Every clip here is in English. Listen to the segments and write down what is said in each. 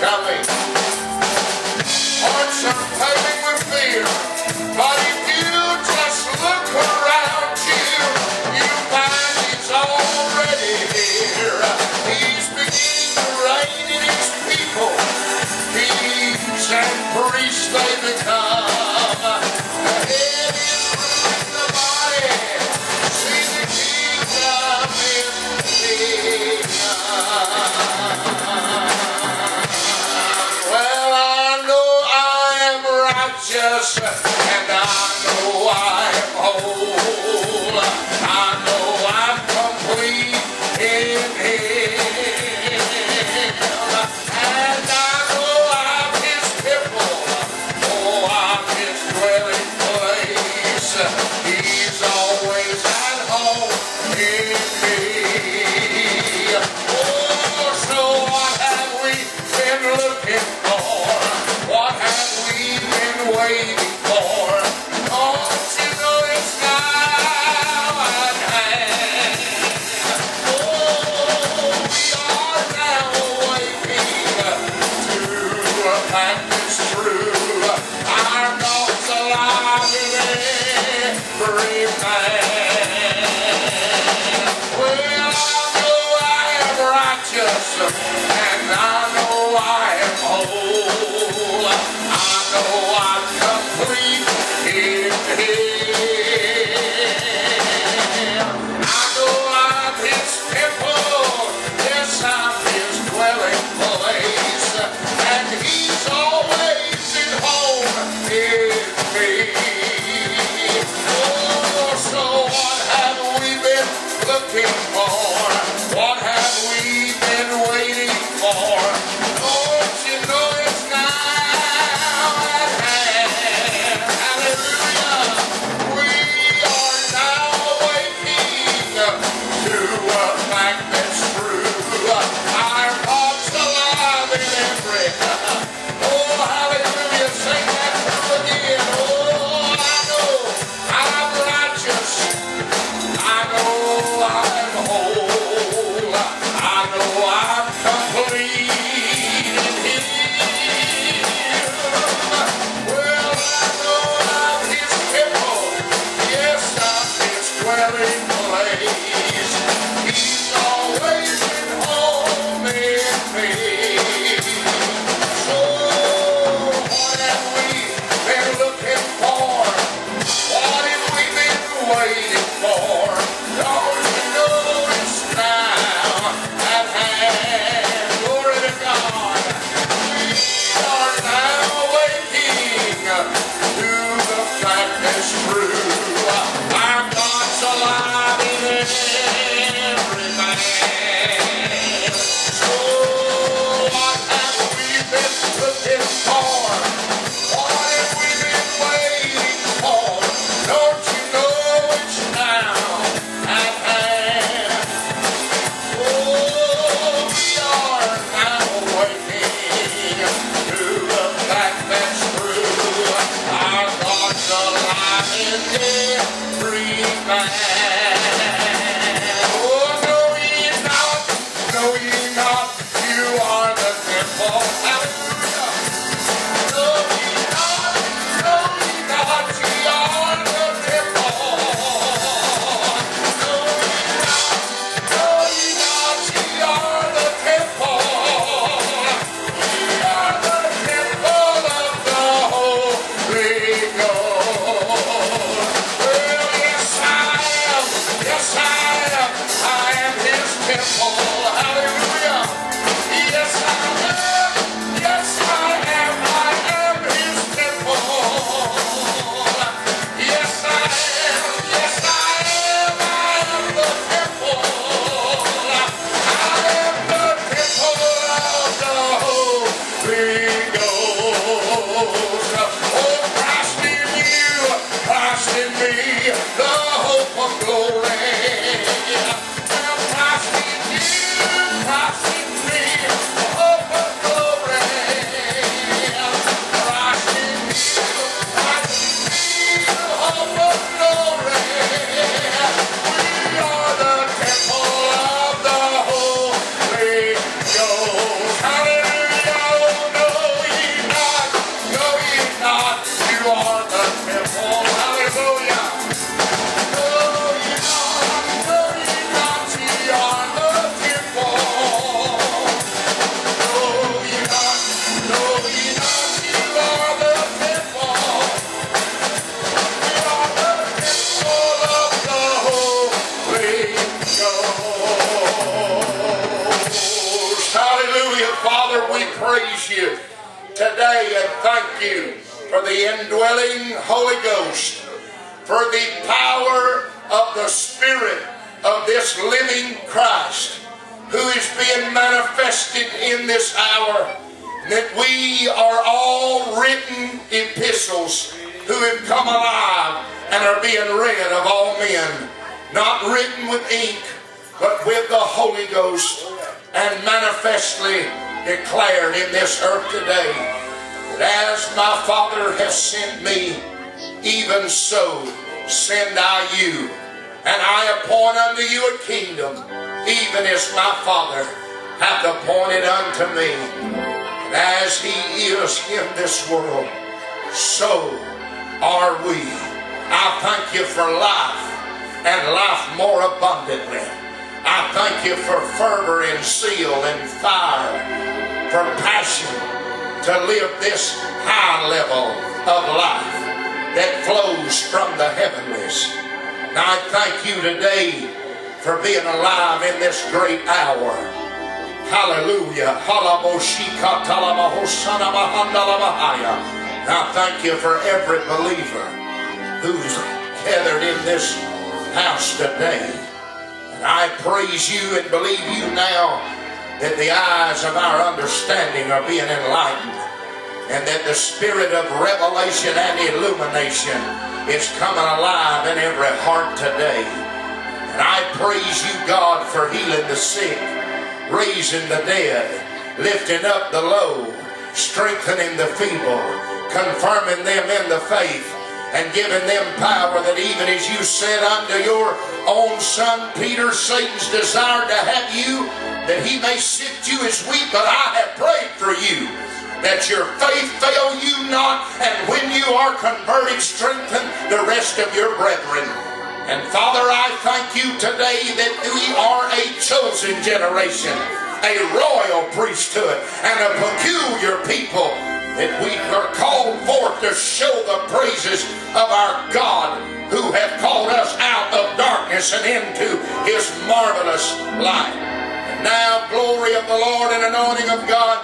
delayed His Careful out. In this hour. That we are all written epistles who have come alive and are being read of all men. Not written with ink, but with the Holy Ghost and manifestly declared in this earth today that as my Father has sent me, even so send I you. And I appoint unto you a kingdom, even as my Father hath appointed unto me. And as he is in this world, so are we. I thank you for life and life more abundantly. I thank you for fervor and zeal and fire, for passion to live this high level of life that flows from the heavenlies. I thank you today for being alive in this great hour. Hallelujah. I thank you for every believer who's gathered in this house today. And I praise you and believe you now that the eyes of our understanding are being enlightened and that the spirit of revelation and illumination is coming alive in every heart today. And I praise you, God, for healing the sick, raising the dead, lifting up the low, strengthening the feeble, confirming them in the faith, and giving them power that even as you said unto your own son Peter, Satan's desired to have you, that he may sift you as wheat, but I have prayed for you that your faith fail you not, and when you are converted, strengthen the rest of your brethren. And Father, thank you today that we are a chosen generation, a royal priesthood, and a peculiar people, that we are called forth to show the praises of our God who hath called us out of darkness and into his marvelous light. Now, glory of the Lord and anointing of God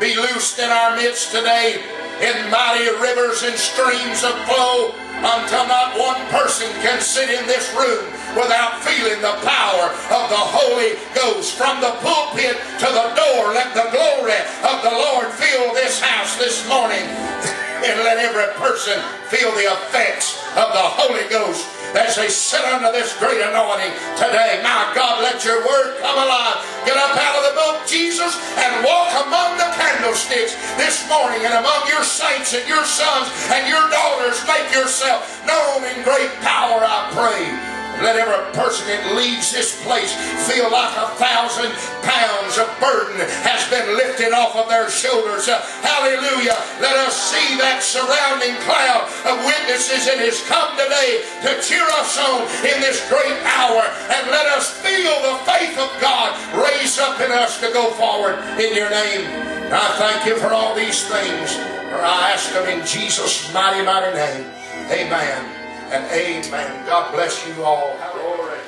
be loosed in our midst today in mighty rivers and streams of flow until not one person can sit in this room without feeling the power of the Holy Ghost. From the pulpit to the door, let the glory of the Lord fill this house this morning. And let every person feel the effects of the Holy Ghost as they sit under this great anointing today. My God, let your word come alive. Get up out of the boat, Jesus, and walk among the candlesticks this morning and among your saints and your sons and your daughters. Make yourself known in great power, I pray. Let every person that leaves this place feel like a thousand pounds of burden has been lifted off of their shoulders. Hallelujah. Let us see that surrounding cloud of witnesses that has come today to cheer us on in this great hour. And let us feel the faith of God raise up in us to go forward in your name. I thank you for all these things. For I ask them in Jesus' mighty, mighty name. Amen and amen. God bless you all. Glory.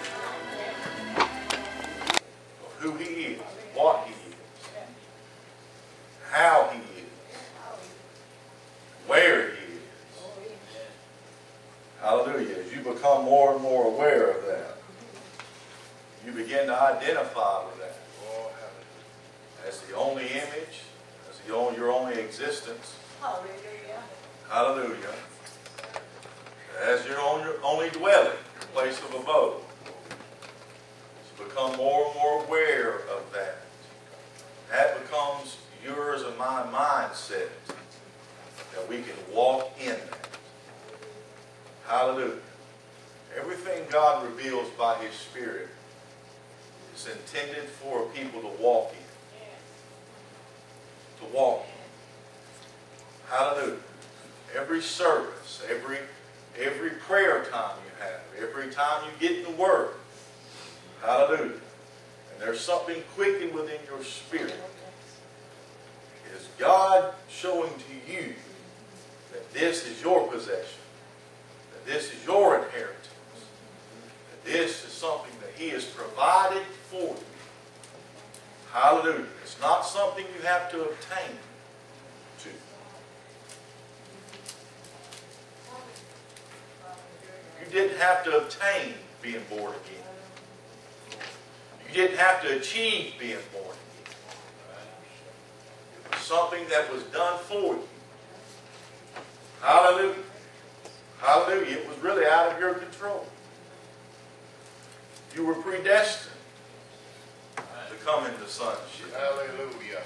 Who he is, what he is, how he is, where he is. Hallelujah. As you become more and more aware of that, you begin to identify with that. As the only image, as the only, your only existence. Hallelujah. Hallelujah as your only dwelling, your place of abode. To become more and more aware of that. That becomes yours and my mindset that we can walk in that. Hallelujah. Everything God reveals by His Spirit is intended for people to walk in. To walk in. Hallelujah. Every service, every every prayer time you have, every time you get in the Word. Hallelujah. And there's something quickened within your spirit. Is God showing to you that this is your possession, that this is your inheritance, that this is something that He has provided for you. Hallelujah. It's not something you have to obtain to. You didn't have to obtain being born again. You didn't have to achieve being born again. It was something that was done for you. Hallelujah. Hallelujah. It was really out of your control. You were predestined to come into sonship. Hallelujah.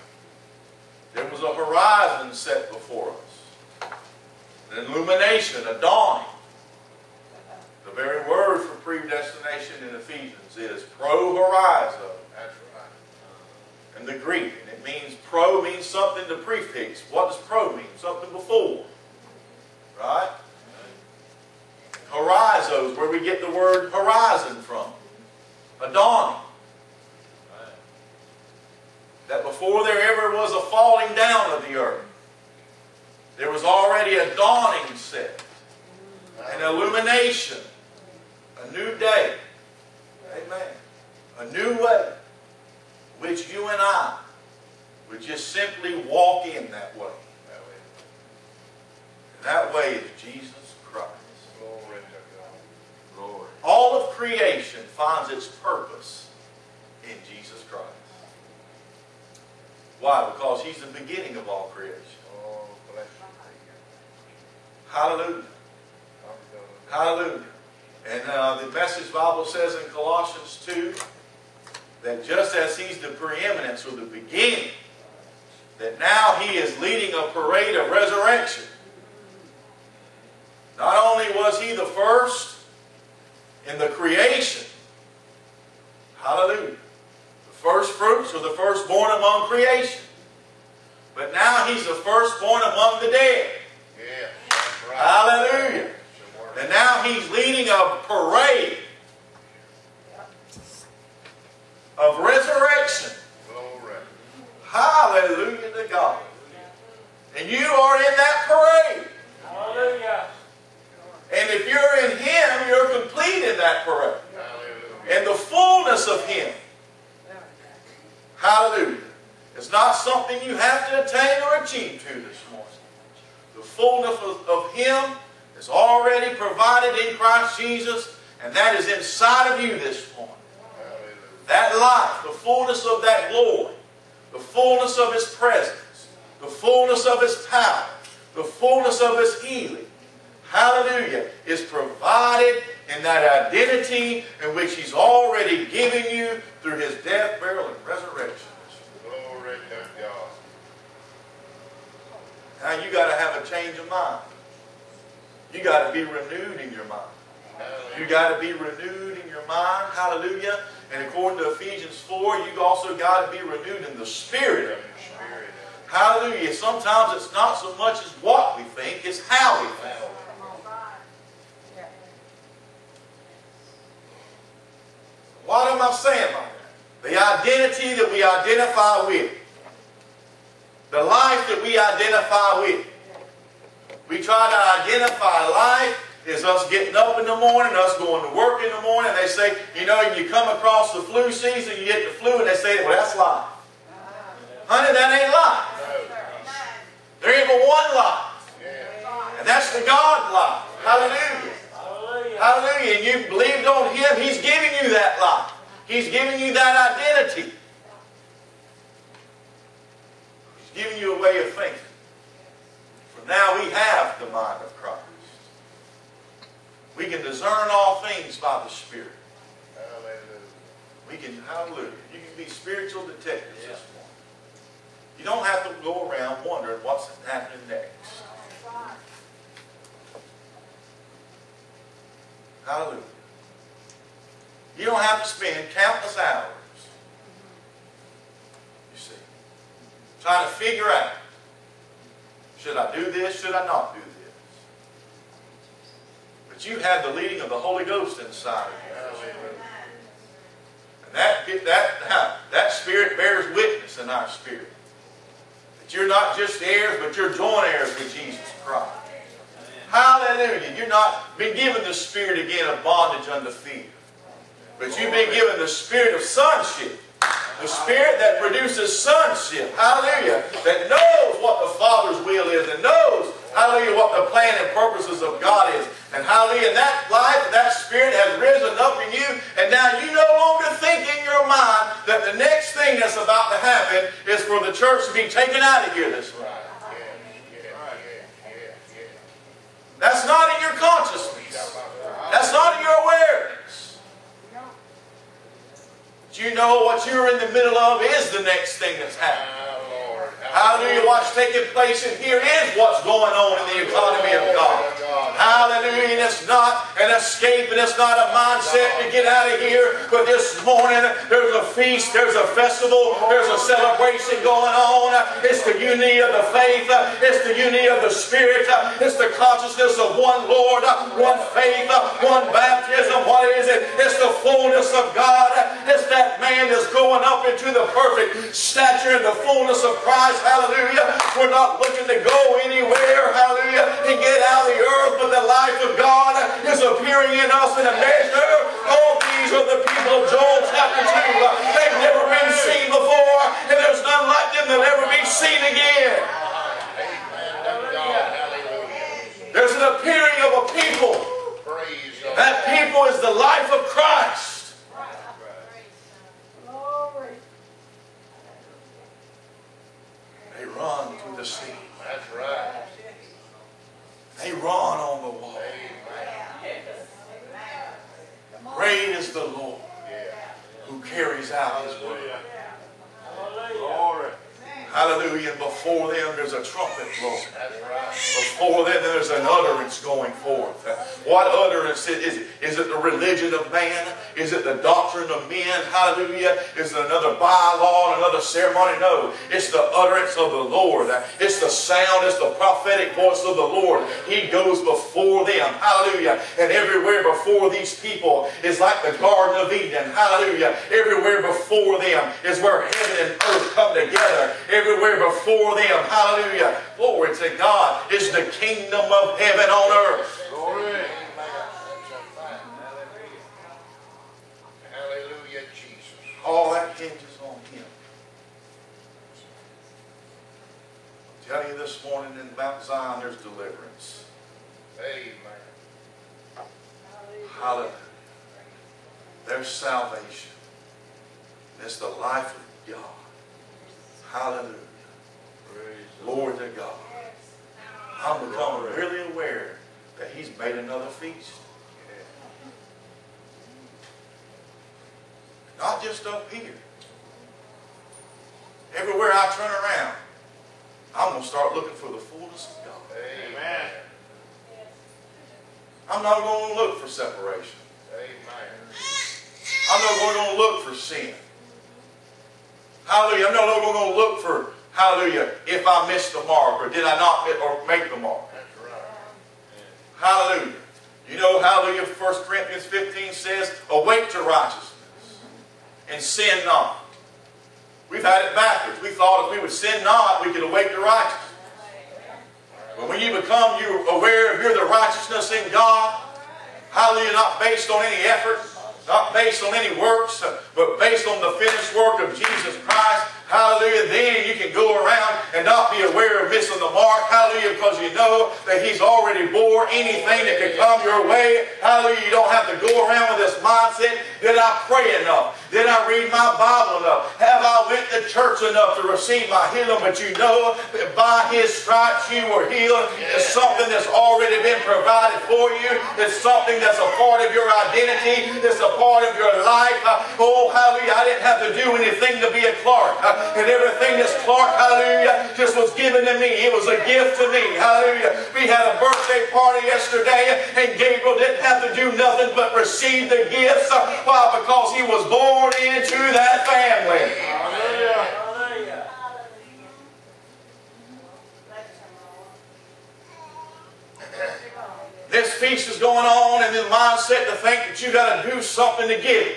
There was a horizon set before us. An illumination, a dawning. The very word for predestination in Ephesians is pro-horizo That's right. in the Greek. And it means pro means something to prefix. What does pro mean? Something before. Right? Horizo is where we get the word horizon from. A dawning. That before there ever was a falling down of the earth, there was already a dawning set, an illumination, a new day. Amen. A new way, which you and I would just simply walk in that way. And that way is Jesus Christ. Glory to God. Lord. All of creation finds its purpose in Jesus Christ. Why? Because He's the beginning of all creation. Oh, bless you. Hallelujah. Hallelujah. And uh, the Message Bible says in Colossians 2 that just as He's the preeminence or the beginning, that now He is leading a parade of resurrection. Not only was He the first in the creation, hallelujah, first fruits or the firstborn among creation, but now He's the firstborn among the dead. Yes, that's right. Hallelujah. It's a word. And now he's leading a parade of resurrection. Glory. Hallelujah to God. And you are in that parade. Hallelujah. And if you're in him, you're complete in that parade. Hallelujah. And the fullness of him. Hallelujah. It's not something you have to attain or achieve to this morning. The fullness of, of him is already provided in Christ Jesus, and that is inside of you this morning. That life, the fullness of that glory, the fullness of His presence, the fullness of His power, the fullness of His healing, hallelujah, is provided in that identity in which He's already given you through His death, burial, and resurrection. Glory to God. Now you got to have a change of mind. You got to be renewed in your mind. You got to be renewed in your mind. Hallelujah. And according to Ephesians 4, you also got to be renewed in the spirit of you. Spirit. Hallelujah. Sometimes it's not so much as what we think, it's how we think. What am I saying? The identity that we identify with. The life that we identify with. We try to identify life as us getting up in the morning, us going to work in the morning. They say, you know, you come across the flu season, you get the flu, and they say, well, that's life. Honey, that ain't life. There ain't but one life. And that's the God life. Hallelujah. Hallelujah. And you believed on Him, He's giving you that life. He's giving you that identity. He's giving you a way of thinking. For now we have the mind of Christ. We can discern all things by the Spirit. Hallelujah. We can, hallelujah. You can be spiritual detectives this morning. You don't have to go around wondering what's happening next. Hallelujah. You don't have to spend countless hours, you see, trying to figure out, should I do this, should I not do this? But you have the leading of the Holy Ghost inside of you. And that, that, that spirit bears witness in our spirit. That you're not just heirs, but you're joint heirs with Jesus Christ. Hallelujah. You're not been given the spirit again of bondage unto fear. But you've been given the spirit of sonship. The spirit that produces sonship. Hallelujah. That knows what the Father's will is and knows, hallelujah, what the plan and purposes of God is. And hallelujah, that life, that spirit has risen up in you, and now you no longer think in your mind that the next thing that's about to happen is for the church to be taken out of here this morning. That's not in your consciousness. That's not in your awareness. But you know what you're in the middle of is the next thing that's happening. Hallelujah. What's taking place in here is what's going on in the economy of God. Hallelujah. And it's not an escape and it's not a mindset to get out of here. But this morning there's a feast, there's a festival, there's a celebration going on. It's the unity of the faith, it's the unity of the Spirit, it's the consciousness of one Lord, one faith, one baptism. What is it? It's the fullness of God. It's that man that's going up into the perfect stature and the fullness of Christ. Hallelujah. We're not looking to go anywhere. Hallelujah. And get out of the earth, but the life of God is appearing in us in a measure. Oh, these are the people of Joel chapter 2. They've never been seen before, and there's none like them that'll ever be seen again. There's an appearing of a people. That people is the life of Christ. They run through the sea. That's right. They run on the water. Great is the Lord who carries out his word. Hallelujah. Hallelujah. Before them there's a trumpet blowing. Before them there's an utterance going forth. What utterance is it? Is it the religion of man? Is it the doctrine of men? Hallelujah. Is it another bylaw, another ceremony? No. It's the utterance of the Lord. It's the sound, it's the prophetic voice of the Lord. He goes before them. Hallelujah. And everywhere before these people is like the Garden of Eden. Hallelujah. Everywhere before them is where heaven and earth come together. Everywhere before them. Hallelujah. Glory to God is the kingdom of heaven on earth. Glory. Hallelujah, Jesus. All that hinges on Him. I'm telling you this morning in Mount Zion, there's deliverance. Amen. Hallelujah. There's salvation. It's the life of God. Hallelujah. Lord to God. I'm becoming really aware that He's made another feast. Not just up here. Everywhere I turn around, I'm going to start looking for the fullness of God. Amen. I'm not going to look for separation. Amen. I'm not going to look for sin. Hallelujah. I'm not going to look for, hallelujah, if I missed the mark or did I not or make the mark. That's right. Hallelujah. You know, hallelujah, 1 Corinthians 15 says, awake to righteousness and sin not. We've had it backwards. We thought if we would sin not, we could awake to righteousness. But when you become you aware of you're the righteousness in God, hallelujah, not based on any effort, not based on any works, uh, but based on the finished work of Jesus Christ, hallelujah, then you can go around and not be aware of missing the mark, hallelujah, because you know that He's already bore anything that could come your way. Hallelujah, you don't have to go around with this mindset, did I pray enough? Did I read my Bible enough? Have I went to church enough to receive my healing? But you know by His stripes you were healed. It's something that's already been provided for you. It's something that's a part of your identity. It's a part of your life. Oh, hallelujah. I didn't have to do anything to be a Clark. And everything that's Clark, hallelujah, just was given to me. It was a gift to me. Hallelujah. We had a birthday party yesterday and Gabriel didn't have to do nothing but receive the gifts. Why? Because he was born into that family. Hallelujah. This feast is going on and the mindset to think that you got to do something to get it.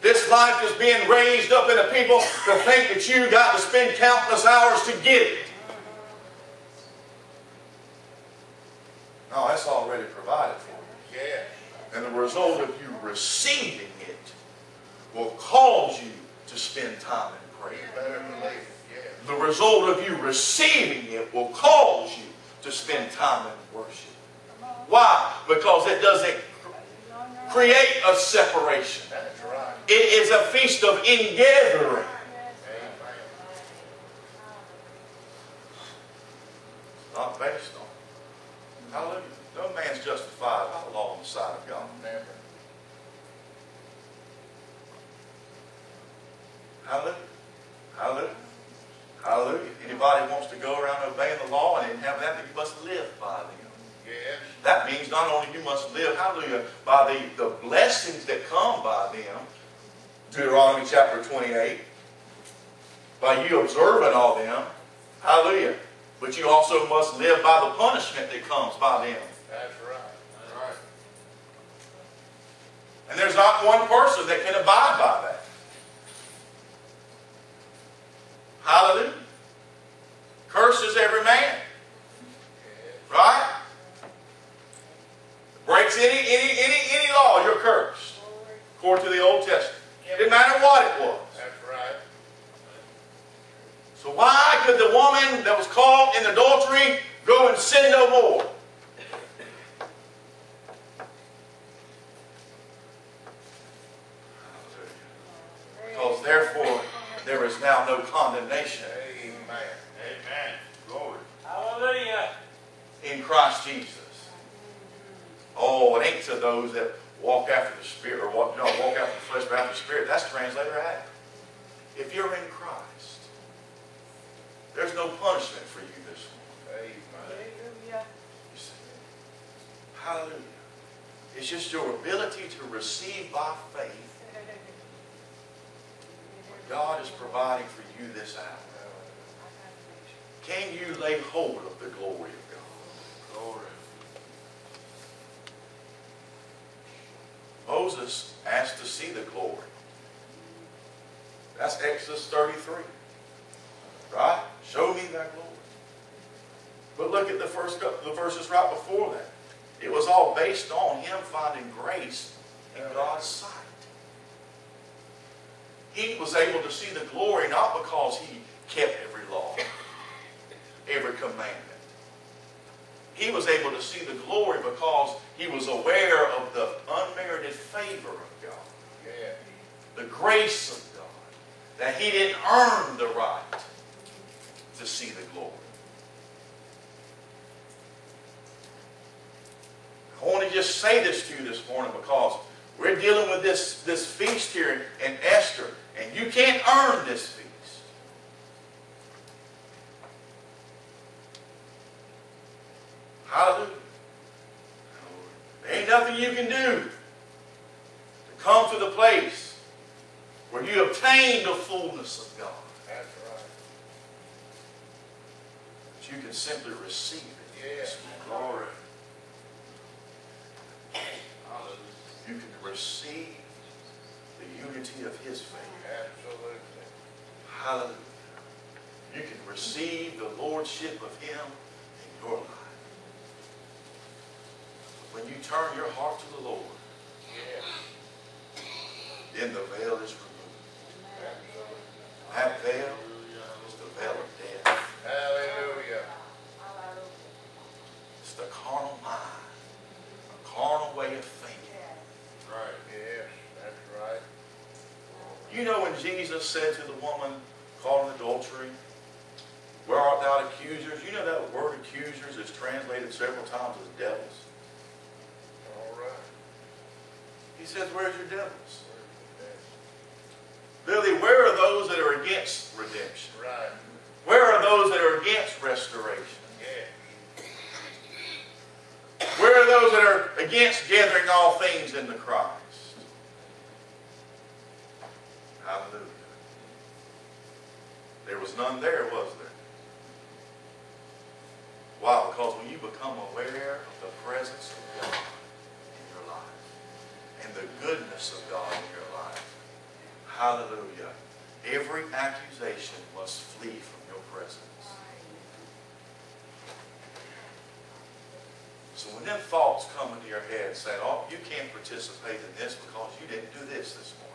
This life is being raised up in the people to think that you got to spend countless hours to get it. No, that's already provided for you. Yes. And the result of you receiving will cause you to spend time in prayer. Better believe it, yeah. The result of you receiving it will cause you to spend time in worship. Why? Because it doesn't create a separation. It is a feast of ingathering. Not based on. Hallelujah. No man's justified by the law on the side of God. Never. Hallelujah. Hallelujah. Hallelujah. Anybody wants to go around obeying the law and have that, then you must live by them. Yes. That means not only you must live, hallelujah, by the, the blessings that come by them, Deuteronomy chapter 28, by you observing all them, hallelujah, but you also must live by the punishment that comes by them. That's right. That's right. And there's not one person that can abide by that. Hallelujah. Curses every man. Right? Breaks any, any, any, any law, you're cursed. According to the Old Testament. Didn't matter what it was. That's right. So why could the woman that was caught in adultery go and sin no more? Because therefore there is now no condemnation Amen. Amen. Glory. Hallelujah. in Christ Jesus. Oh, it ain't to those that walk after the Spirit or walk, no, walk after the flesh but after the Spirit. That's translator act. If you're in Christ, there's no punishment for you this morning. Amen. You see. Hallelujah. It's just your ability to receive by faith what God is providing for you this hour. Can you lay hold of the glory of God? Glory. Moses asked to see the glory. That's Exodus 33. Right? Show me that glory. But look at the first cou- the verses right before that. It was all based on him finding grace in God's sight. He was able to see the glory not because he kept every law, every commandment. He was able to see the glory because he was aware of the unmerited favor of God, Yeah. the grace of God, that he didn't earn the right to see the glory. I want to just say this to you this morning because we're dealing with this, this feast here in Esther, and you can't earn this feast. Hallelujah. There ain't nothing you can do to come to the place where you obtain the fullness of God. That's right. But you can simply receive it. Yes. Glory. Hallelujah. You can receive the unity of His faith. Absolutely. Hallelujah. You can receive the lordship of Him in your life. When you turn your heart to the Lord, Yes. then the veil is removed. Absolutely. That veil is the veil of death. Hallelujah. It's the carnal mind, a carnal way of thinking. Right. Yes. That's right. You know when Jesus said to the woman caught in adultery, Where art thou accusers? You know that word accusers is translated several times as devils. All right. He says, Where's your devils? Billy, where are those that are against redemption? Right. Where are those that are against restoration? Yeah. Where are those that are against gathering all things into Christ? Hallelujah. There was none there, was there? Why? Because when you become aware of the presence of God in your life and the goodness of God in your life, hallelujah, every accusation must flee from your presence. So when them thoughts come into your head saying, oh, you can't participate in this because you didn't do this this morning.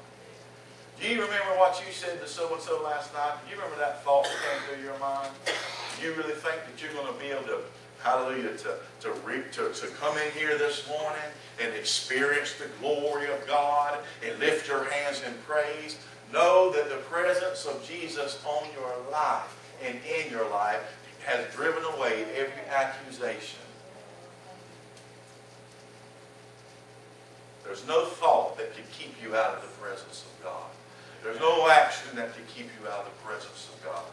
Do you remember what you said to so-and-so last night? Do you remember that thought that came through your mind? Do you really think that you're going to be able to, hallelujah, to, to, re, to, to come in here this morning and experience the glory of God and lift your hands in praise? Know that the presence of Jesus on your life and in your life has driven away every accusation. There's no thought that can keep you out of the presence of God. There's no action that can keep you out of the presence of God.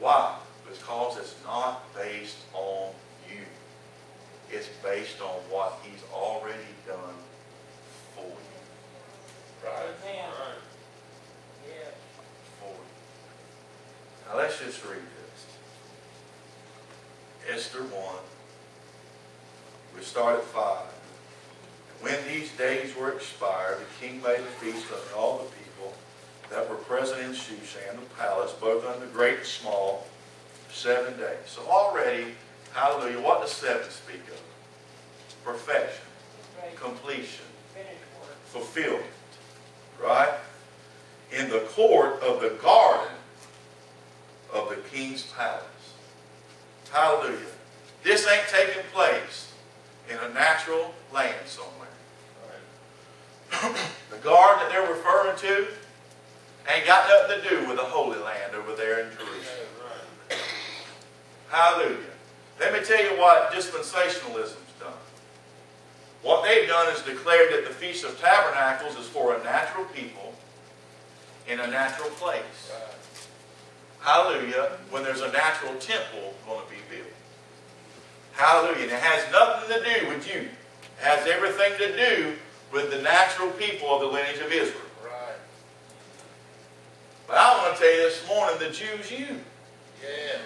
Why? Because it's not based on you. It's based on what He's already done for you. Amen. Yes. For you. Now let's just read this. Esther 1. We start at 5. When these days were expired, the king made a feast unto all the people that were present in Shushan, the palace, both unto great and small, seven days. So already, hallelujah, what does seven speak of? Perfection, completion, fulfillment. Right? In the court of the garden of the king's palace. Hallelujah. This ain't taking place in a natural land somewhere. The guard that they're referring to ain't got nothing to do with the Holy Land over there in Jerusalem. Hallelujah. Let me tell you what dispensationalism's done. What they've done is declared that the Feast of Tabernacles is for a natural people in a natural place. Hallelujah. When there's a natural temple going to be built. Hallelujah. And it has nothing to do with you. It has everything to do with the natural people of the lineage of Israel. Right. But I want to tell you this morning, the Jews, you. Yes.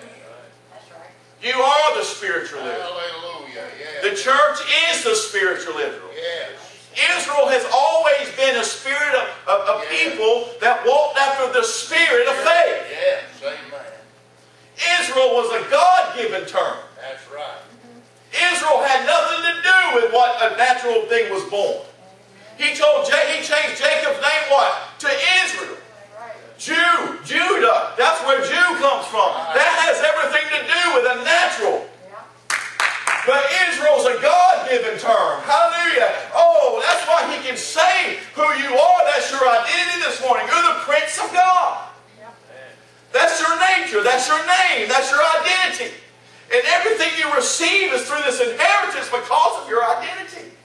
That's right. You are the spiritual Israel. Hallelujah. The church is the spiritual Israel. Yes. Israel has always been a spirit of, of, of Yeah. people that walked after the spirit of faith. Yes. Amen. Israel was a God-given term. That's right. Mm-hmm. Israel had nothing to do with what a natural thing was born. He told he changed Jacob's name what? To Israel. Jew, Judah. That's where Jew comes from. That has everything to do with a natural. But Israel's a God-given term. Hallelujah. Oh, that's why he can say who you are. That's your identity this morning. You're the Prince of God. That's your nature. That's your name. That's your identity. And everything you receive is through this inheritance because of your identity.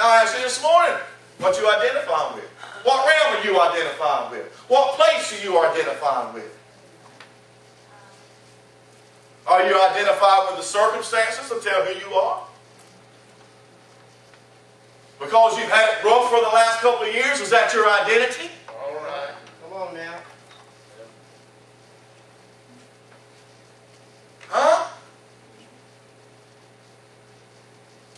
Now I ask you this morning, what you identifying with? What realm are you identifying with? What place are you identifying with? Are you identified with the circumstances that tell who you are? Because you've had it rough for the last couple of years, is that your identity? All right. Come on now. Huh?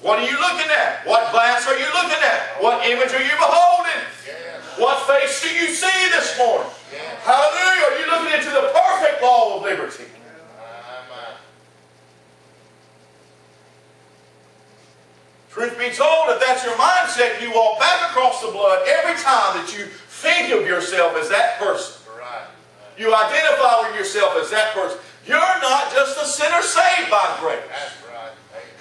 What are you looking at? What glass are you looking at? What image are you beholding? What face do you see this morning? Hallelujah. Are you looking into the perfect law of liberty? Truth be told, if that's your mindset, you walk back across the blood every time that you think of yourself as that person. You identify with yourself as that person. You're not just a sinner saved by grace.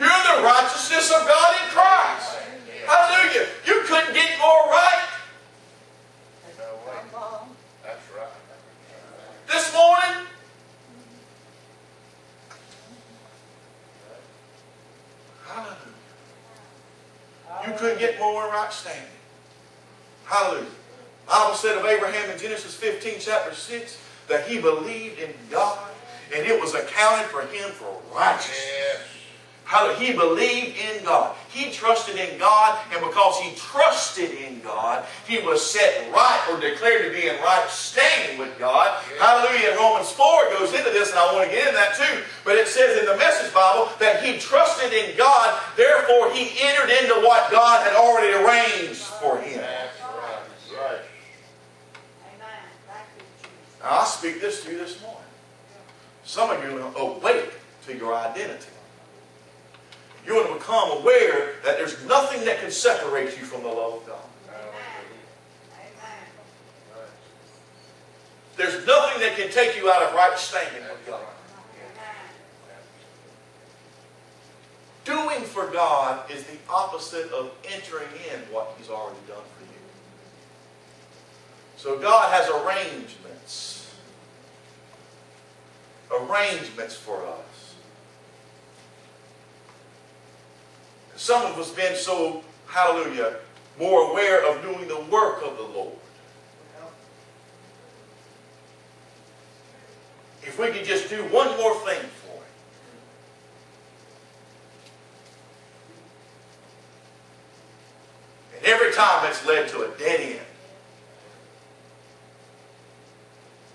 You're the righteousness of God in Christ. Hallelujah. You couldn't get more right No way. Come on. That's right. this morning. Hallelujah. You couldn't get more in right standing. Hallelujah. Bible said of Abraham in Genesis 15, chapter 6, that he believed in God and it was accounted for him for righteousness. Yes. He believed in God. He trusted in God, and because he trusted in God, he was set right or declared to be in right standing with God. Hallelujah. Romans 4 goes into this, and I want to get in that too. But it says in the Message Bible that he trusted in God, therefore he entered into what God had already arranged for him. Now, I speak this to you this morning. Some of you are awake to your identity. You're going to become aware that there's nothing that can separate you from the love of God. There's nothing that can take you out of right standing with God. Doing for God is the opposite of entering in what He's already done for you. So God has arrangements. Arrangements for us. Some of us been so, hallelujah, more aware of doing the work of the Lord. If we could just do one more thing for Him. And every time it's led to a dead end.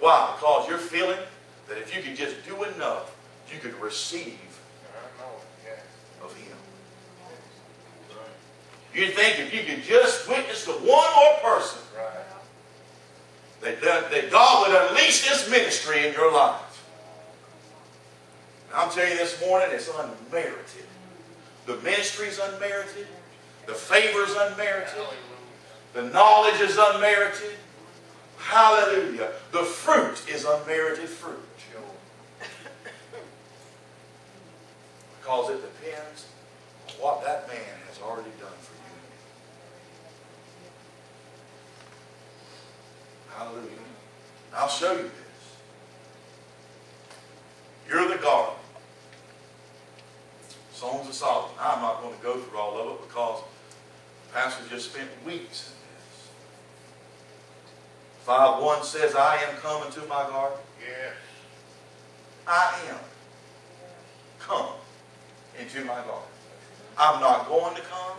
Why? Because you're feeling that if you could just do enough, you could receive of Him. You think if you could just witness to one more person, that, that, that God would unleash this ministry in your life. And I'll tell you this morning, it's unmerited. The ministry is unmerited. The favor is unmerited. The knowledge is unmerited. Hallelujah. The fruit is unmerited fruit. Because it depends on what that man has already done for you. Hallelujah. I'll show you this. You're the garden. Songs of Solomon. I'm not going to go through all of it because the pastor just spent weeks in this. 5 1 says, I am coming to my garden. Yes. I am come into my garden. I'm not going to come.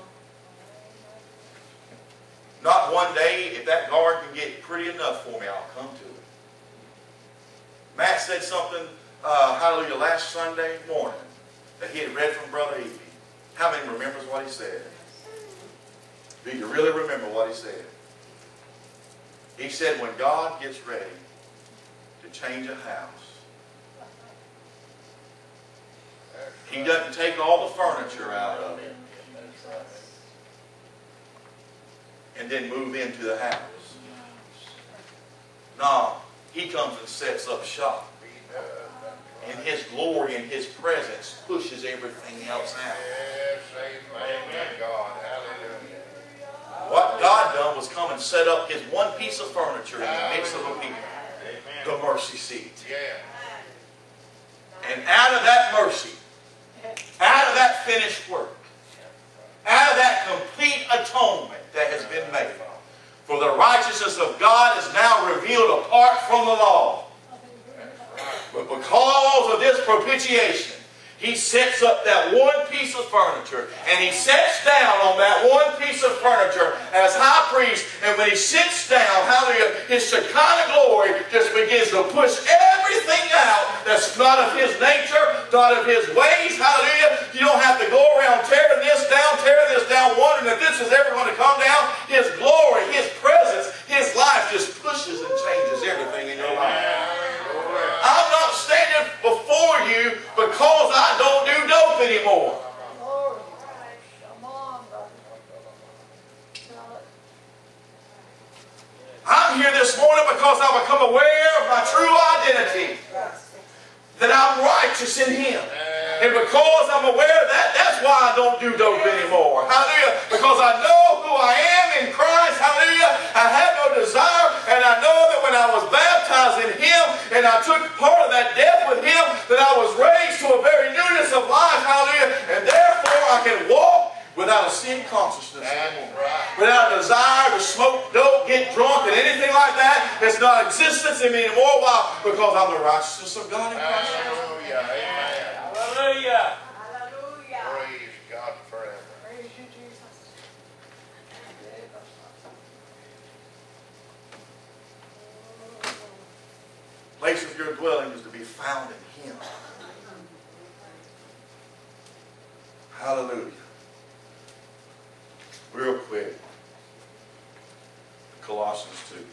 Not one day, if that garden can get pretty enough for me, I'll come to it. Matt said something, uh, hallelujah, last Sunday morning that he had read from Brother Evie. How many remembers what he said? Do you really remember what he said? He said, when God gets ready to change a house, he doesn't take all the furniture out of it and then move into the house. No, he comes and sets up shop. And his glory and his presence pushes everything else out. Yes, amen. God, hallelujah. What God done was come and set up his one piece of furniture in the midst of a people, the mercy seat. Yeah. And out of that mercy, out of that finished work, out of that complete atonement that has been made, for the righteousness of God is now revealed apart from the law. But because of this propitiation, he sets up that one piece of furniture and he sits down on that one piece of furniture as high priest. And when he sits down, hallelujah, his Shekinah glory just begins to push everything out that's not of his nature, not of his ways. Hallelujah. You don't have to go around tearing this down, tearing this down, wondering if this is ever going to come down. His glory, his presence, his life just pushes and changes everything in your life. I'm not standing before you because I don't do dope anymore. Glory. Come on, brother. I'm here this morning because I've become aware of my true identity. That I'm righteous in Him. And because I'm aware of that, that's why I don't do dope anymore. Hallelujah. Because I know who I am in Christ. Hallelujah. I have no desire. And I know that when I was baptized in Him and I took part of that death with Him, that I was raised to a very newness of life. Hallelujah. And therefore I can walk without a sin consciousness anymore. right. Without a desire to smoke dope, get drunk, and anything like that. It's not existence in me anymore. Why? Because I'm the righteousness of God in Christ. Hallelujah. Amen. Hallelujah. Hallelujah. Praise God forever. Praise you, Jesus. place of your dwelling is to be found in Him. Hallelujah. Real quick. Colossians 2.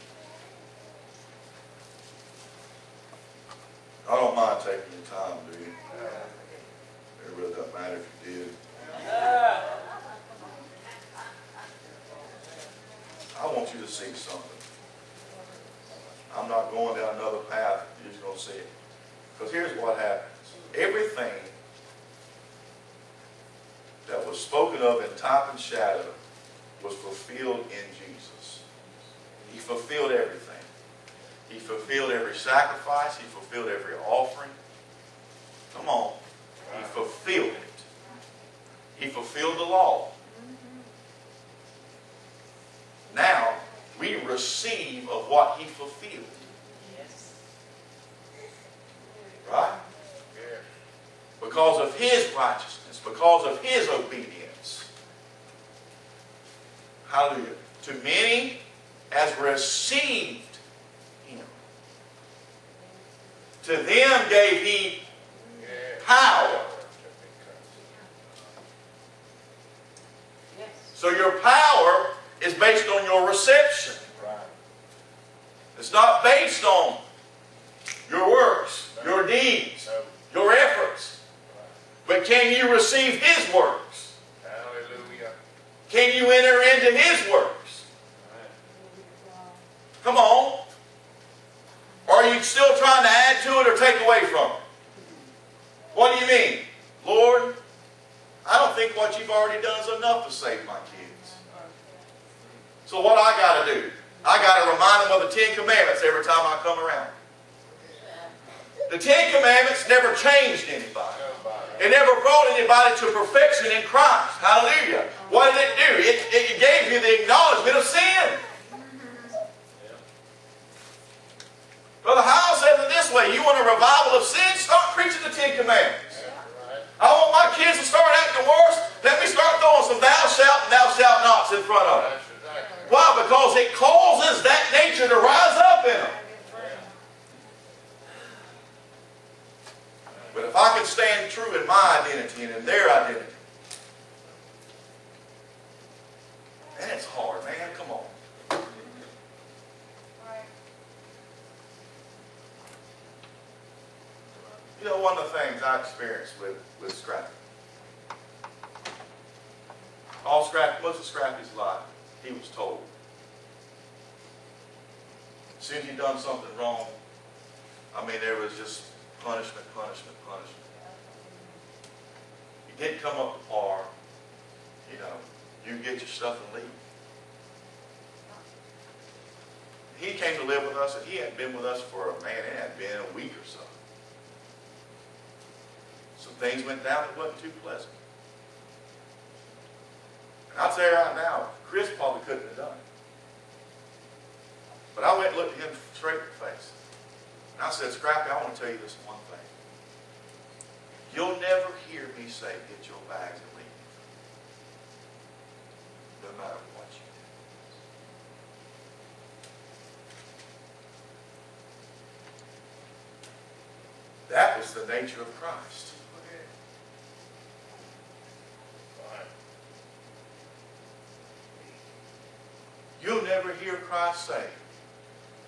I don't mind taking your time, do you? It really doesn't matter if you did. see something. I'm not going down another path, you're just gonna see it. Because here's what happens. Everything that was spoken of in type and shadow was fulfilled in Jesus. He fulfilled everything. He fulfilled every sacrifice. He fulfilled every offering. Come on. He fulfilled it. He fulfilled the law. Now, we receive of what he fulfilled. Right? Because of his righteousness, because of his obedience. Hallelujah. To many as received him. To them gave he power. So your power is based on your reception. It's not based on your works, your deeds, your efforts. But can you receive His works? Hallelujah. Can you enter into His works? Come on. Or are you still trying to add to it or take away from it? What do you mean? Lord, I don't think what you've already done is enough to save my kids. So what I got to do? I got to remind them of the Ten Commandments every time I come around. The Ten Commandments never changed anybody. It never brought anybody to perfection in Christ. Hallelujah. What did it do? It, it gave you the acknowledgement of sin. Brother Howell says it this way. You want a revival of sin? Start preaching the Ten Commandments. I want my kids to start acting worse. Let me start throwing some thou shalt and thou shalt nots in front of them. Why? Because it causes that nature to rise up in them. But if I can stand true in my identity and in their identity, and it's hard, man. Come on. You know, one of the things I experienced with, with Scrappy. All Scrappy, most of Scrappy's life, he was told. As soon as he'd done something wrong, I mean, there was just punishment, punishment, punishment. He didn't come up to par, you know, you get your stuff and leave. He came to live with us, and he hadn't been with us for, a man, it hadn't been a week or so. Some things went down that wasn't too pleasant. And I'll tell you right now, Chris probably couldn't have done it. But I went and looked at him straight in the face. And I said, Scrappy, I want to tell you this one thing. You'll never hear me say, get your bags and leave. No matter what you do. That was the nature of Christ. You'll never hear Christ say,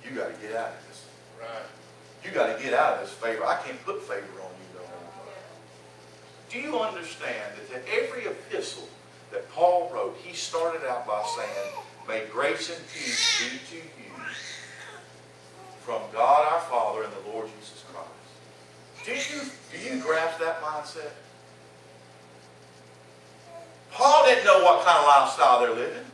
you got to get out of this. Right. You got to get out of this favor. I can't put favor on you no more. Do you understand that to every epistle that Paul wrote, he started out by saying, May grace and peace be to you from God our Father and the Lord Jesus Christ. Do you, do you grasp that mindset? Paul didn't know what kind of lifestyle they're living.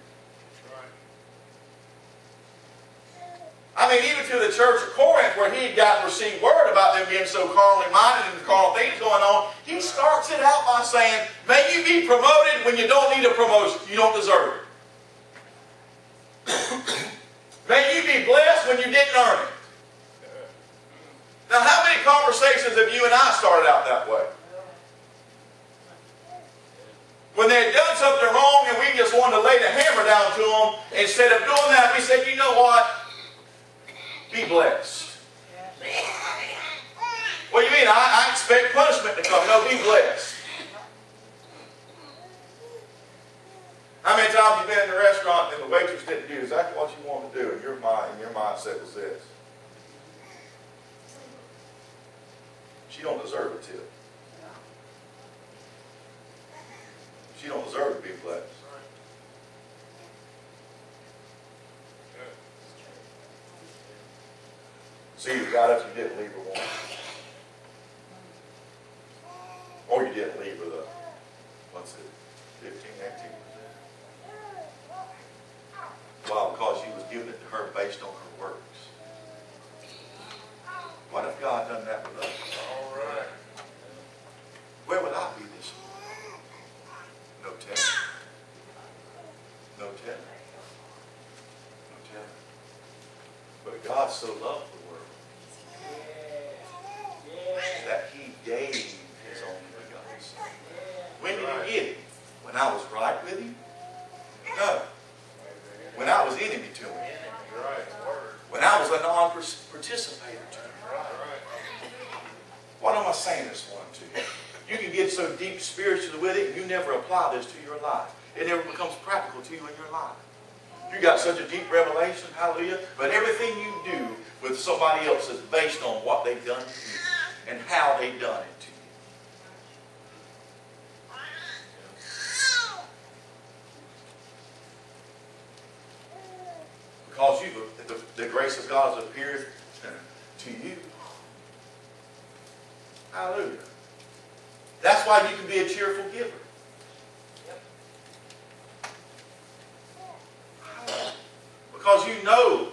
I mean, even to the church of Corinth, where he had gotten received word about them being so carnally minded and carnal things going on, he starts it out by saying, May you be promoted when you don't need a promotion. You don't deserve it. May you be blessed when you didn't earn it. Now, how many conversations have you and I started out that way? When they had done something wrong and we just wanted to lay the hammer down to them, instead of doing that, we said, you know what? Be blessed. What do you mean? I, I expect punishment to come. No, be blessed. How many times have you been in a restaurant and the waitress didn't do exactly what you wanted to do and your mind and your mindset was this? She don't deserve a tip. She don't deserve to be blessed. See, you got it, you didn't leave her one. Or you didn't leave her the, what's it, 15, 18? Why? Because you was giving it to her based on her works. What if God done that with us? All right. Where would I be this morning? No telling. No telling. No telling. But God so loved the world that he gave his only begotten son. When did he give it? When I was right with him? No. When I was enemy to him. Right. Word. When I was a non-participator to him. Right. What am I saying this one to you? You can get so deep spiritually with it, you never apply this to your life. It never becomes practical to you in your life. You got such a deep revelation, hallelujah, but everything you do with somebody else is based on what they've done to you and how they've done it to you. Because you, the, the grace of God has appeared to you. Hallelujah. That's why you can be a cheerful giver. Because you know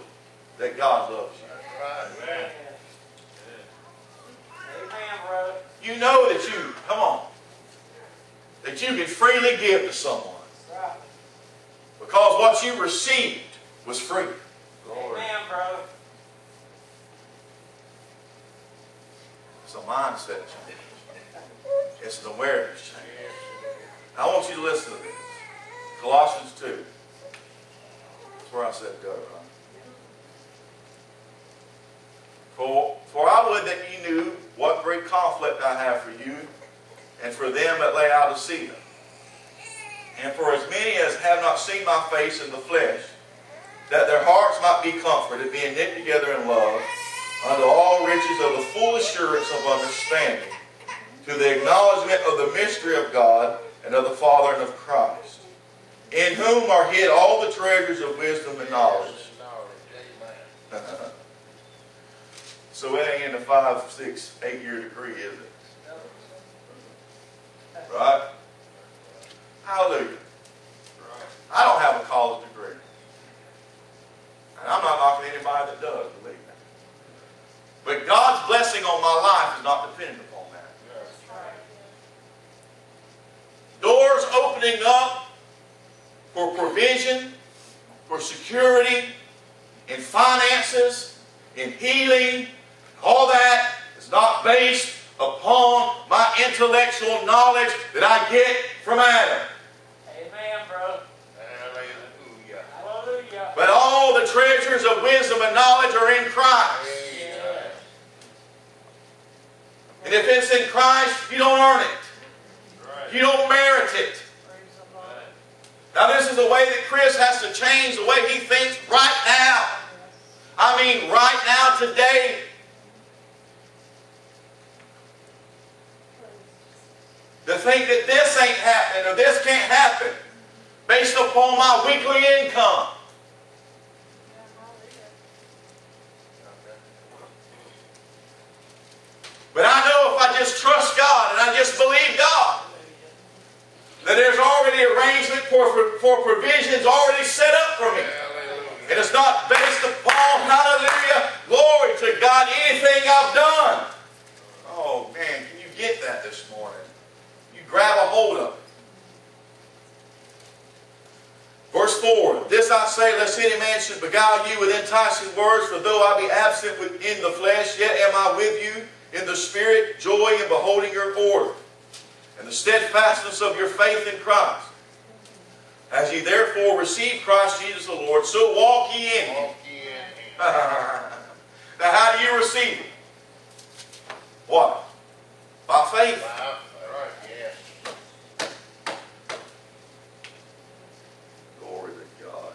that God loves you. Right. Amen. Amen, brother. You know that you, come on, that you can freely give to someone. Right. Because what you received was free. Glory. Amen, brother. It's a mindset change. It's an awareness change. I want you to listen to this. Colossians 2. That's where I said go, right? For, for I would that ye knew what great conflict I have for you and for them that lay out at Laodicea. And for as many as have not seen my face in the flesh, that their hearts might be comforted, being knit together in love, unto all riches of the full assurance of understanding, to the acknowledgement of the mystery of God and of the Father and of Christ, in whom are hid all the treasures of wisdom and knowledge. So it ain't in a five, six, eight year degree, is it? Right? Hallelujah. I don't have a college degree. And I'm not knocking anybody that does, believe me. But God's blessing on my life is not dependent upon that. Doors opening up for provision, for security, in finances, in healing, all that is not based upon my intellectual knowledge that I get from Adam. Amen, brother. Hallelujah. Hallelujah. But all the treasures of wisdom and knowledge are in Christ. Amen. And if it's in Christ, you don't earn it. Right. You don't merit it. Praise the Lord. Now this is the way that Chris has to change the way he thinks right now. I mean right now, today. To think that this ain't happening or this can't happen based upon my weekly income. But I know if I just trust God and I just believe God, that there's already arrangement for, for, provisions already set up for me. Hallelujah. It is not based upon, hallelujah, glory to God, anything I've done. Oh man, can you get that this morning? You grab a hold of it. Verse 4, I say, lest any man should beguile you with enticing words, for though I be absent in the flesh, yet am I with you in the spirit, joy in beholding your order, and the steadfastness of your faith in Christ. As ye therefore receive Christ Jesus the Lord, so walk ye in him. Walk ye in him. now, how do you receive Him? What? By faith. Wow. Right. Yes. Glory to God.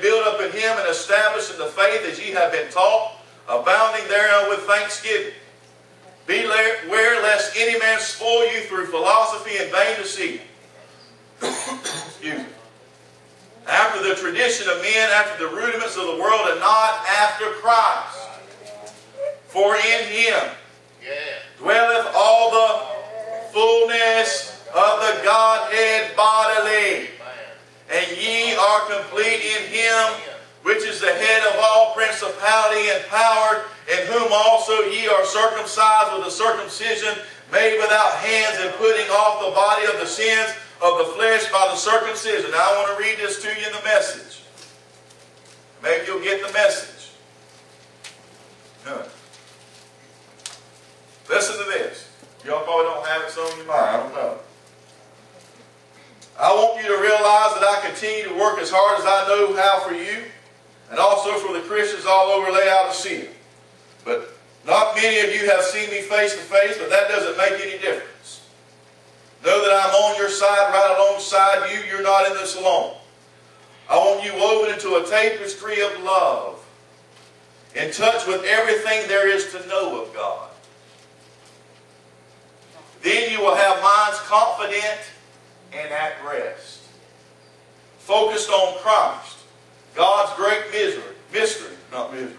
Built up in Him and established in the faith as ye have been taught, abounding therein with thanksgiving. Beware lest any man spoil you through philosophy and vain deceit. After the tradition of men, after the rudiments of the world, and not after Christ. For in him dwelleth all the fullness of the Godhead bodily. And ye are complete in him, which is the head of all principality and power, in whom also ye are circumcised with a circumcision made without hands, and putting off the body of the sins of the flesh by the circumcision. Now I want to read this to you in the message. Maybe you'll get the message. Huh. Listen to this. Y'all probably don't have it so in your mind. I don't know. I want you to realize that I continue to work as hard as I know how for you, and also for the Christians all over Laodicea. See but not many of you have seen me face to face, but that doesn't make any difference. Know that I'm on your side, right alongside you. You're not in this alone. I want you woven into a tapestry of love, in touch with everything there is to know of God. Then you will have minds confident and at rest. Focused on Christ, God's great misery, mystery, not misery.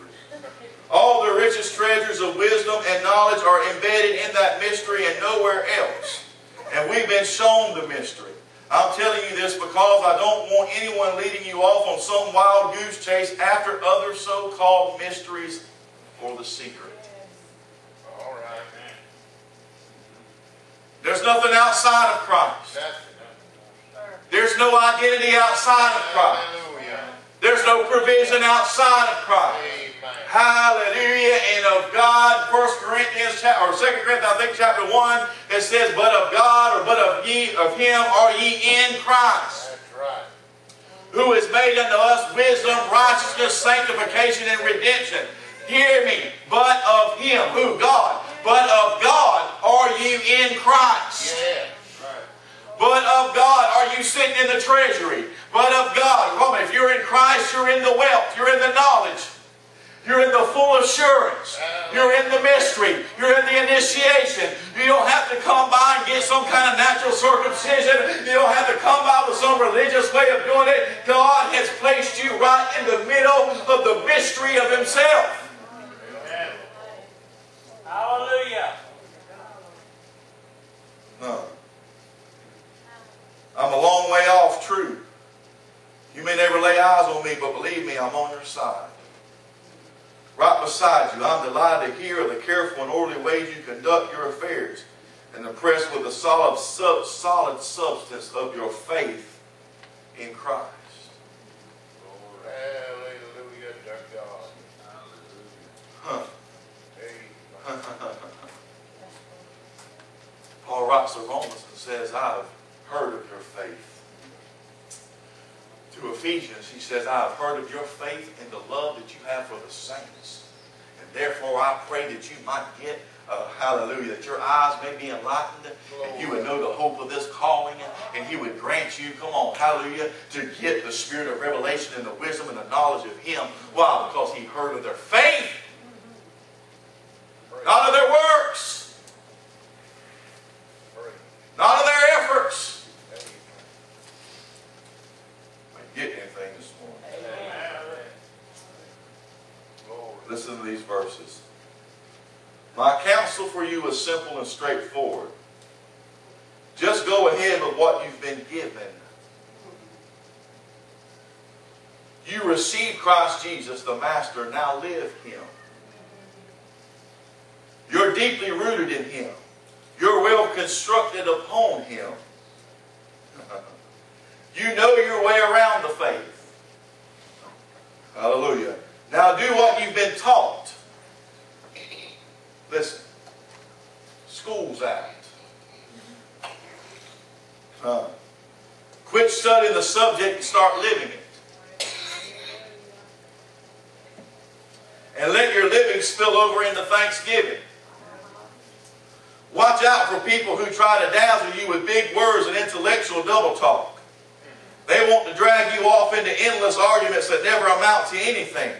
All the richest treasures of wisdom and knowledge are embedded in that mystery and nowhere else. And we've been shown the mystery. I'm telling you this because I don't want anyone leading you off on some wild goose chase after other so-called mysteries or the secret. All right. There's nothing outside of Christ. There's no identity outside of Christ. There's no provision outside of Christ. Hallelujah. And of God, 1 Corinthians chapter, or 2 Corinthians, I think chapter 1, it says, But of God, or but of ye, of him are ye in Christ, That's right. who is made unto us wisdom, righteousness, sanctification, and redemption. Hear me, but of him, who? God. But of God are you in Christ. Yeah. Right. But of God are you sitting in the treasury. But of God, come if you're in Christ, you're in the wealth, you're in the knowledge. You're in the full assurance. You're in the mystery. You're in the initiation. You don't have to come by and get some kind of natural circumcision. You don't have to come by with some religious way of doing it. God has placed you right in the middle of the mystery of Himself. Hallelujah. No. I'm a long way off true. You may never lay eyes on me, but believe me, I'm on your side. Right beside you, I'm delighted to hear of the careful and orderly ways you conduct your affairs and impressed with the solid, sub, solid substance of your faith in Christ. Hallelujah to God. Huh. Paul writes to Romans and says, I have heard of your faith. To Ephesians, he says, I have heard of your faith and the love that you have for the saints. And therefore I pray that you might get, uh, hallelujah, that your eyes may be enlightened and you would know the hope of this calling and he would grant you, come on, hallelujah, to get the spirit of revelation and the wisdom and the knowledge of him. Why? Because he heard of their faith, not of their works, Praise. not of their efforts. Amen. I didn't get anything this morning. Amen. Glory. Listen to these verses. My counsel for you is simple and straightforward. Just go ahead with what you've been given. You received Christ Jesus, the Master, now live Him. You're deeply rooted in Him. You're well constructed upon Him. you know your way around the faith. Hallelujah. Now do what you've been taught. Listen. School's out. Quit studying the subject and start living it. And let your living spill over into Thanksgiving. Watch out for people who try to dazzle you with big words and intellectual double talk. They want to drag you off into endless arguments that never amount to anything.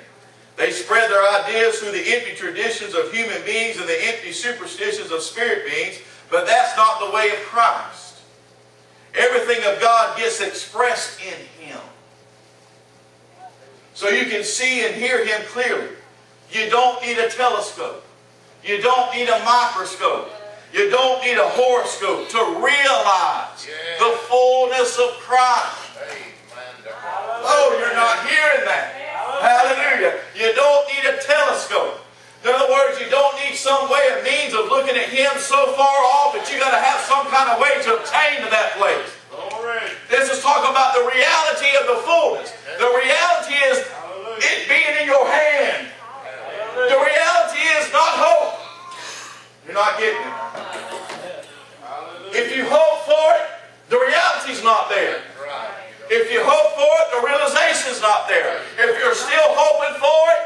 They spread their ideas through the empty traditions of human beings and the empty superstitions of spirit beings, but that's not the way of Christ. Everything of God gets expressed in Him. So you can see and hear Him clearly. You don't need a telescope. You don't need a microscope. You don't need a horoscope to realize Yeah. the fullness of Christ. Amen to God. Hallelujah. Oh, you're not hearing that. Hallelujah. You don't need a telescope. In other words, you don't need some way of means of looking at Him so far off that you got to have some kind of way to obtain to that place. This is talking about the reality of the fullness. The reality is Hallelujah. it being in your hand. The reality is not hope. You're not getting it. If you hope for it, the reality's not there. If you hope for it, the realization's not there. If you're still hoping for it,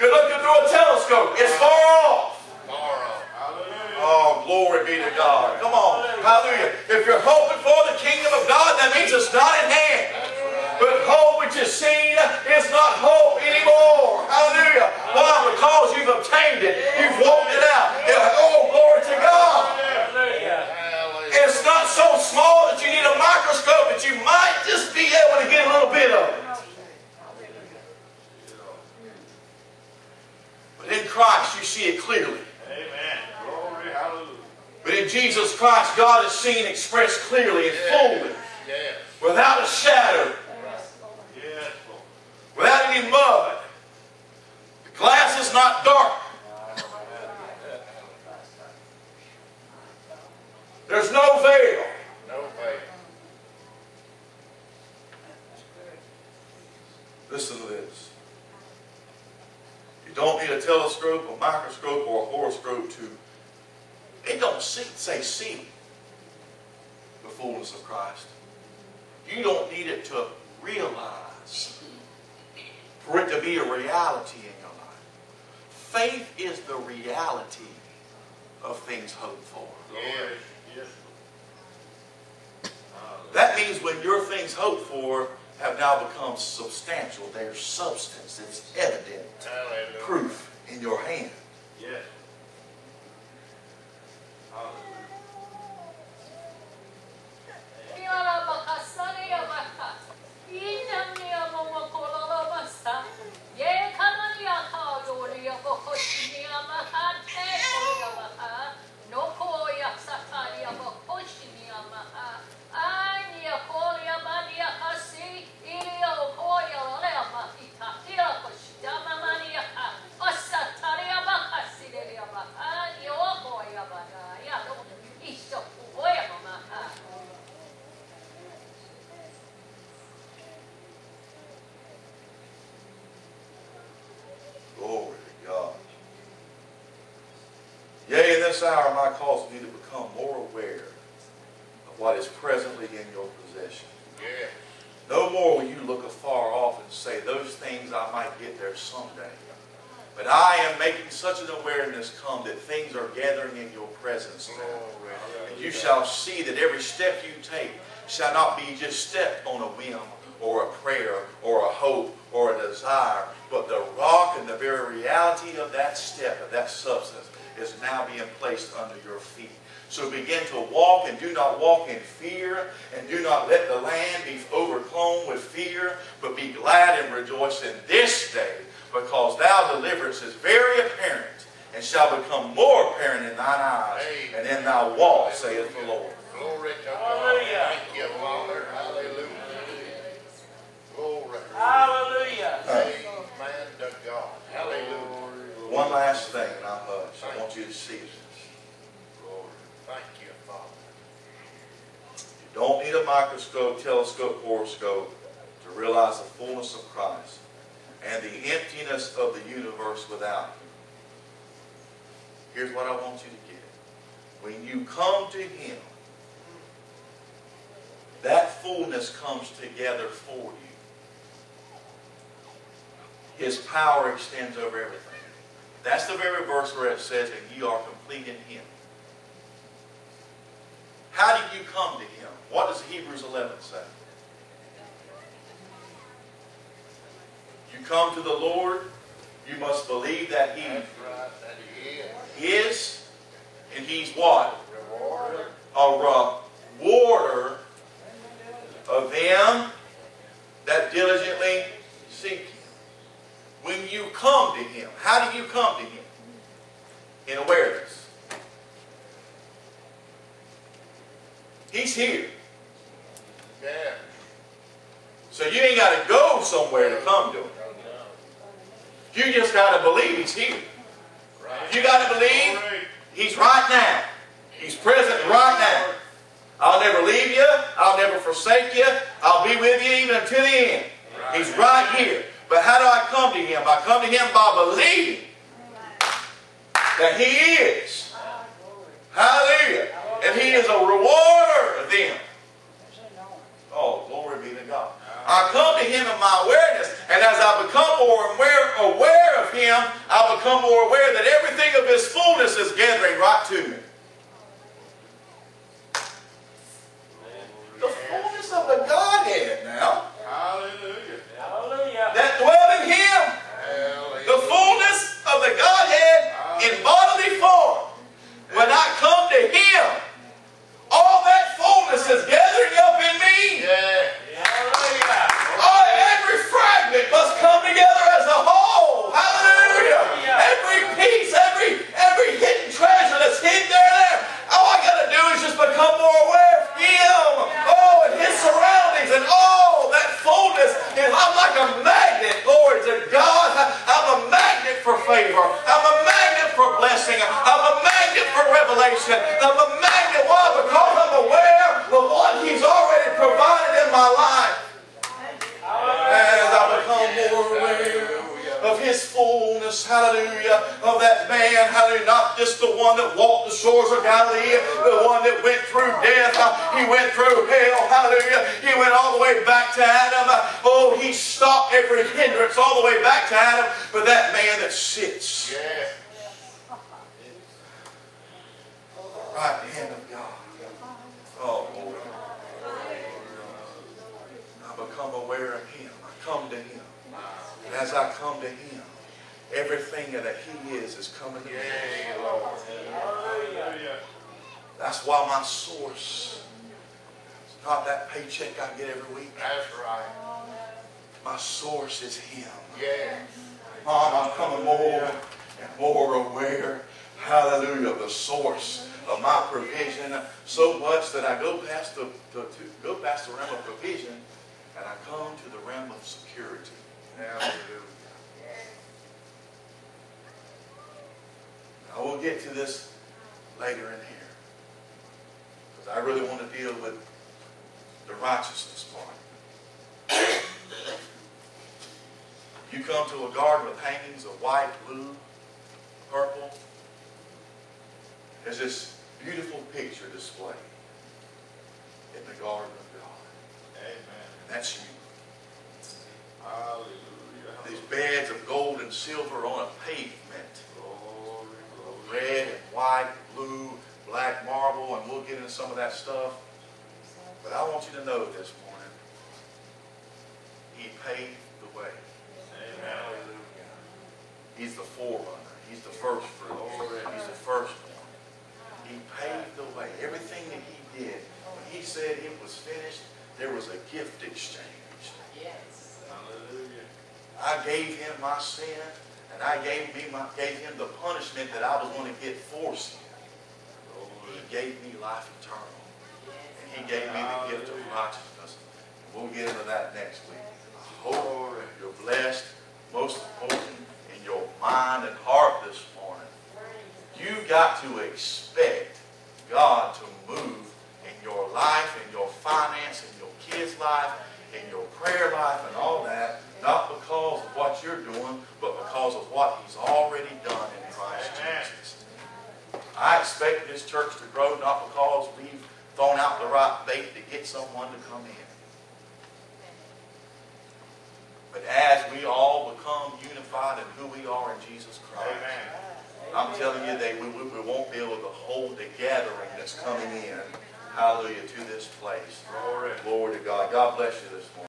you're looking through a telescope. It's far off. Oh, glory be to God. Come on. Hallelujah. If you're hoping for the kingdom of God, that means it's not in hand. But hope which is seen is not hope anymore. Hallelujah. Why? Because you've obtained it. You've walked it out. Oh, glory to God. It's not so small that you need a microscope, but you might just be able to get a little bit of it. But in Christ, you see it clearly. Amen. Glory. Hallelujah. But in Jesus Christ, God is seen expressed clearly and fully, without a shadow. Without any mud. The glass is not dark. There's no veil. No faith. Listen to this. You don't need a telescope, a microscope, or a horoscope to. It don't see, say see the fullness of Christ. You don't need it to realize for it to be a reality in your life. Faith is the reality of things hoped for. Yes, That means when your things hoped for have now become substantial, there's substance, it's evident. Hallelujah. proof in your hand. Yes. Hallelujah. Yea, in this hour my cause me to become more aware of what is presently in your possession. Yes. No more will you look afar off and say, those things I might get there someday. But I am making such an awareness come that things are gathering in your presence now. And you shall see that every step you take shall not be just stepped on a whim or a prayer or a hope or a desire, but the rock and the very reality of that step, of that substance, is now being placed under your feet. So begin to walk and do not walk in fear, and do not let the land be overcome with fear, but be glad and rejoice in this day, because thou deliverance is very apparent, and shall become more apparent in thine eyes, and in thy walk, saith the Lord. Glory to God. Hallelujah. Thank you, Father. Hallelujah. Glory. Hallelujah. Amen to God. Hallelujah. One last thing, and I'll hush. I want you to see this. Glory. Thank you, Father. You don't need a microscope, telescope, horoscope to realize the fullness of Christ and the emptiness of the universe without Him. Here's what I want you to get. When you come to Him, that fullness comes together for you. His power extends over everything. That's the very verse where it says, that you are complete in Him. How do you come to Him? What does Hebrews 11 say? You come to the Lord, you must believe that He right. That He is. and He's what? Rewarder. A rewarder of them that diligently seek you come to Him? How do you come to Him? In awareness. He's here. Yeah. So you ain't got to go somewhere to come to Him. You just got to believe He's here. Right. You got to believe He's right now. He's present right now. I'll never leave you. I'll never forsake you. I'll be with you even until the end. He's right here. But how do I come to Him? I come to Him by believing that He is. Hallelujah. And He is a rewarder of them. Oh, glory be to God. I come to Him in my awareness, and as I become more aware, aware of Him, I become more aware that everything of His fullness is gathering right to me. The fullness of the Godhead now Hallelujah. Hallelujah. that dwell in Him. Hallelujah. The fullness of the Godhead in bodily form. When I come to Him, all that fullness is gathering up in me. Yeah. Hallelujah. Oh, every fragment must come together as a whole. Hallelujah. Every piece, every every hidden treasure that's hidden there, there. All I got to do is just become more aware of Him. Oh, and His surroundings and all that fullness. And I'm like a magnet, glory to God. I'm a magnet for favor. I'm a magnet for blessing. I'm a magnet for revelation. I'm a magnet. Why? Because I'm aware of what He's already provided in my life. His fullness, hallelujah, of that man, hallelujah, not just the one that walked the shores of Galilee, the one that went through death, uh, he went through hell, hallelujah, he went all the way back to Adam. Uh, Oh, he stopped every hindrance all the way back to Adam, but that man that sits Yeah. right hand of God. Oh, Lord. I become aware of Him. I come to Him. And as I come to Him, everything that He is is coming to me. Yeah, Lord. Hallelujah. That's why my source is not that paycheck I get every week. That's right. My source is Him. Yeah. Mom, I'm coming more and more aware, hallelujah, of the source of my provision so much that I go past the, the to go past the realm of provision and I come to the realm of security. Hallelujah. I will get to this later in here because I really want to deal with the righteousness part. You come to a garden with hangings of white, blue, purple. There's this beautiful picture displayed in the garden of God. Amen. And that's you. Hallelujah. These beds of gold and silver on a pavement. Glory, glory. Red and white, blue, black marble, and we'll get into some of that stuff. But I want you to know this morning, He paved the way. Amen. He's the forerunner. He's the first fruit. He's the firstborn. He paved the way. Everything that he did, when he said it was finished, there was a gift exchange. Hallelujah. I gave him my sin, and I gave me my gave him the punishment that I was going to get for sin. He gave me life eternal, and he gave me the gift of righteousness. We'll get into that next week. I hope you're blessed. Most important, in your mind and heart this morning, you got to expect God to move in your life, in your finance, in your kids' life, in your prayer life, and all that, not because of what you're doing, but because of what He's already done in Christ Jesus. I expect this church to grow not because we've thrown out the right bait to get someone to come in. But as we all become unified in who we are in Jesus Christ, Amen. I'm telling you, that we, we we won't be able to hold the gathering that's coming in, hallelujah, to this place. Glory. Glory to God. God bless you this morning.